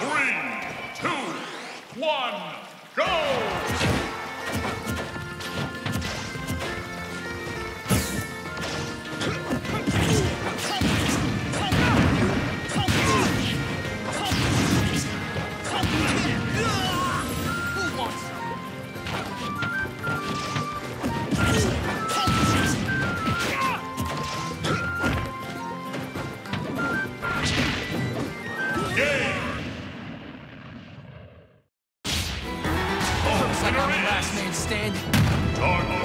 Three, two, one, go! Game! Last man standing.